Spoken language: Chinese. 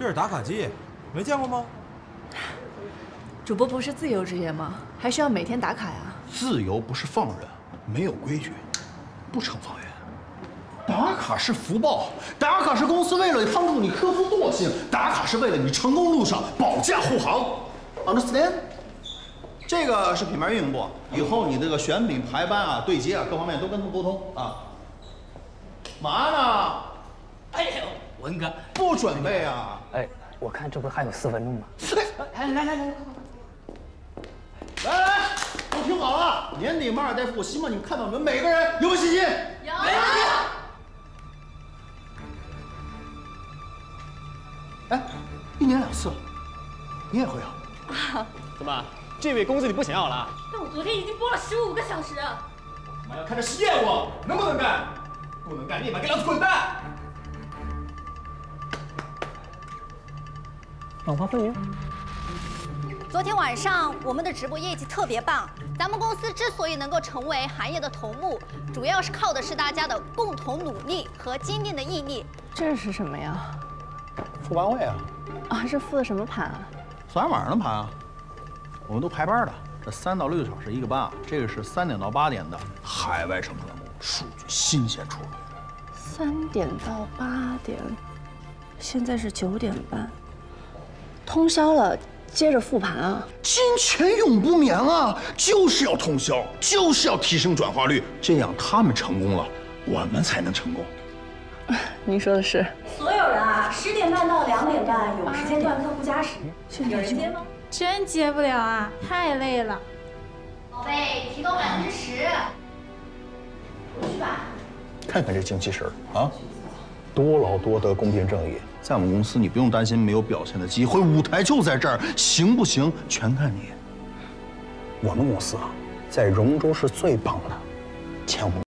这是打卡机，没见过吗？主播不是自由职业吗？还需要每天打卡呀？自由不是放任，没有规矩，不成方圆。打卡是福报，打卡是公司为了帮助你克服惰性，打卡是为了你成功路上保驾护航。Understand？这个是品牌运营部，以后你这个选品、排班啊、对接啊，各方面都跟他们沟通啊。嘛呢？哎呦，文哥，不准备啊？哎，我看这不是还有四分钟吗？来来来来来，来来，都听好了，年底马尔代夫，我希望你们看到你们每个人有没有信心？有。哎，一年两次，你也会啊？怎么，这位公子你不想要了？但我昨天已经播了十五个小时。我他妈要看的是业务，能不能干？不能干，立马给老子滚蛋！两方分明。昨天晚上我们的直播业绩特别棒，咱们公司之所以能够成为行业的头目，主要是靠的是大家的共同努力和坚定的毅力。这是什么呀？复盘会啊？啊，这复的什么盘啊？昨天晚上的盘啊，我们都排班的，这三到六个小时一个班啊，这个是三点到八点的海外城客目，数据新鲜出炉。三点到八点，现在是九点半，通宵了，接着复盘啊！金钱永不眠啊，就是要通宵，就是要提升转化率，这样他们成功了，我们才能成功。您说的是。所有人啊，十点半到两点半有时间段客户加时，有人接吗？真接不了啊，太累了。宝贝，提高百分之十。回去吧。看看这精气神儿啊，多劳多得，公平正义。在我们公司，你不用担心没有表现的机会，舞台就在这儿，行不行全看你。我们公司啊，在荣州是最棒的，前五。